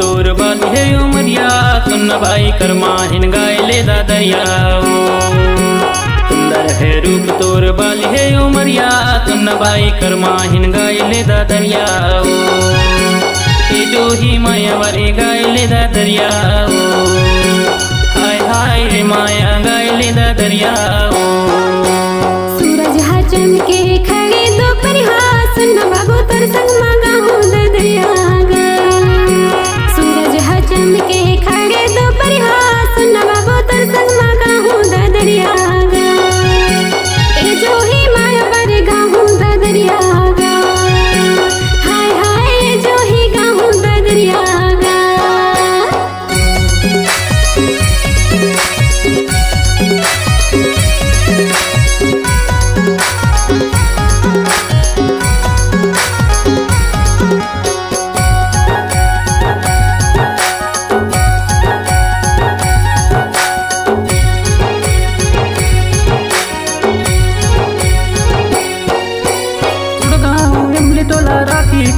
तोर बात है उमरिया। सुन भाई कर्मा हिन गाय ले दा दरिया सुंदर है रूप तोर बाल है उमरिया। सुन भाई कर्मा हिन गाय ले दा दरिया जो ही माया वाली गाय ले हाय हाय रे माया गाय ले दरिया सूरज खड़े बाबू तोर संग मांगा हूँ दरिया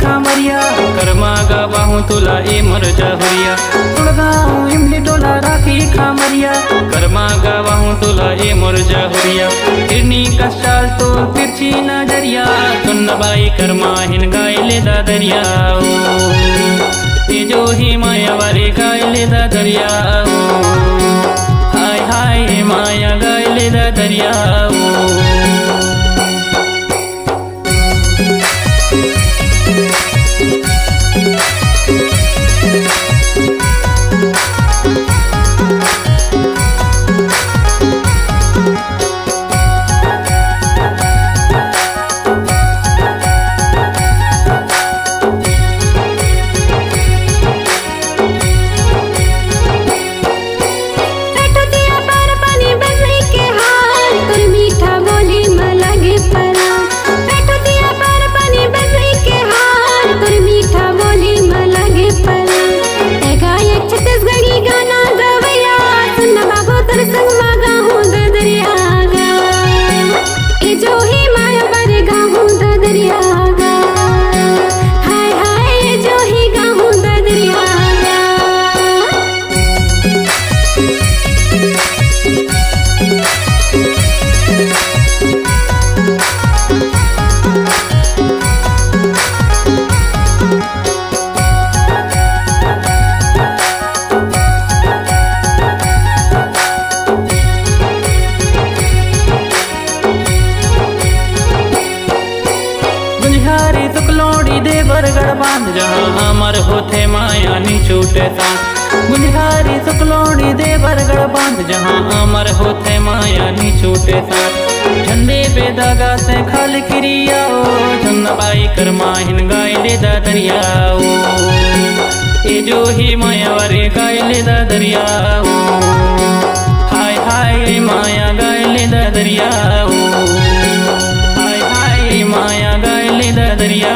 खामरिया कर्मा गावाहूं तुला ए मर जहरिया तुड़गाऊं इमली तोला राखी खामरिया कर्मा गावाहूं तुला ए मर जहरिया किरनी कष्टाल तो तिरछी नज़रिया सुन बाई कर्मा हिन गाय ले दा दरिया। ये जो ही माया वाले गाय ले दा दरिया। हाय हाय माया गाय ले देवरगढ़ बाँध जहाँ हमर होते माया नी छूटे गुलिहारी सुकलोड़ी देवरगढ़ बाँध जहाँ हमर होते माया नी छूटे झंडे पे दागा से खाल खिरिया ओ बाई कर माहिन गायले दा दरिया ओ जो ही माया वरे गायले दा दरिया ओ हाय हाय माया गायले दा ओ हाय हाय माया गायले दा दरिया